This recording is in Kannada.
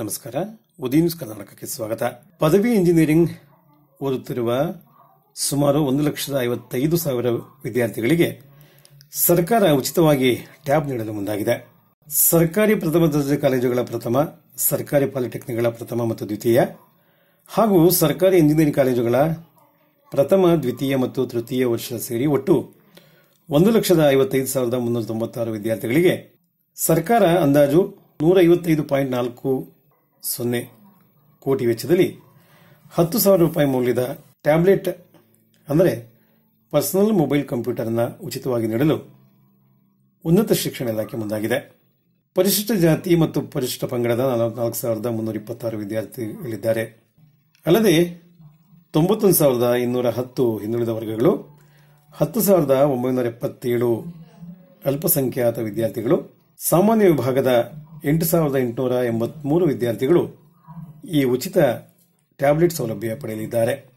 ನಮಸ್ಕಾರ. ಉದಯ ನ್ಯೂಸ್ ಕರ್ನಾಟಕಕ್ಕೆ ಸ್ವಾಗತ. ಪದವಿ ಇಂಜಿನಿಯರಿಂಗ್ ಓದುತ್ತಿರುವ ಸುಮಾರು ಒಂದು ಲಕ್ಷದ ಐವತ್ತೈದು ಸಾವಿರ ವಿದ್ಯಾರ್ಥಿಗಳಿಗೆ ಸರ್ಕಾರ ಉಚಿತವಾಗಿ ಟ್ಯಾಬ್ ನೀಡಲು ಮುಂದಾಗಿದೆ. ಸರ್ಕಾರಿ ಪ್ರಥಮ ದರ್ಜೆ ಕಾಲೇಜುಗಳ ಪ್ರಥಮ, ಸರ್ಕಾರಿ ಪಾಲಿಟೆಕ್ನಿಕ್ಗಳ ಪ್ರಥಮ ಮತ್ತು ದ್ವಿತೀಯ ಹಾಗೂ ಸರ್ಕಾರಿ ಇಂಜಿನಿಯರಿಂಗ್ ಕಾಲೇಜುಗಳ ಪ್ರಥಮ, ದ್ವಿತೀಯ ಮತ್ತು ತೃತೀಯ ವರ್ಷ ಸೇರಿ ಒಟ್ಟು ಒಂದು ಲಕ್ಷದ ಐವತ್ತೈದು ಸಾವಿರದ ಮುನ್ನೂರ ತೊಂಬತ್ತಾರು ವಿದ್ಯಾರ್ಥಿಗಳಿಗೆ ಸರ್ಕಾರ ಅಂದಾಜು ನೂರ ಐವತ್ತೈದು ಪಾಯಿಂಟ್ ನಾಲ್ಕು ಸೊನ್ನೆ ಕೋಟಿ ವೆಚ್ಚದಲ್ಲಿ ಹತ್ತು ಸಾವಿರ ರೂಪಾಯಿ ಮೌಲ್ಯದ ಟ್ಯಾಬ್ಲೆಟ್, ಅಂದರೆ ಪರ್ಸನಲ್ ಮೊಬೈಲ್ ಕಂಪ್ಯೂಟರ್ನ ಉಚಿತವಾಗಿ ನೀಡಲು ಉನ್ನತ ಶಿಕ್ಷಣ ಇಲಾಖೆ ಮುಂದಾಗಿದೆ. ಪರಿಶಿಷ್ಟ ಜಾತಿ ಮತ್ತು ಪರಿಶಿಷ್ಟ ಪಂಗಡದ ನಲವತ್ನಾಲ್ಕು ಸಾವಿರದ ಮುನ್ನೂರ ಇಪ್ಪತ್ತಾರು ವಿದ್ಯಾರ್ಥಿಗಳಿದ್ದಾರೆ. ಅಲ್ಲದೆ ತೊಂಬತ್ತೊಂದು ಸಾವಿರದ ಇನ್ನೂರ ಹತ್ತು ಹಿಂದುಳಿದ ವರ್ಗಗಳು, ಹತ್ತು ಸಾವಿರದ ಒಂಬೈನೂರ ಎಪ್ಪತ್ತೇಳು ಅಲ್ಪಸಂಖ್ಯಾತ ವಿದ್ಯಾರ್ಥಿಗಳು, ಸಾಮಾನ್ಯ ವಿಭಾಗದ ಎಂಟು ಸಾವಿರದ ಎಂಟುನೂರ ಎಂಬತ್ಮೂರು ವಿದ್ಯಾರ್ಥಿಗಳು ಈ ಉಚಿತ ಟ್ಯಾಬ್ಲೆಟ್ ಸೌಲಭ್ಯ ಪಡೆಯಲಿದ್ದಾರೆ.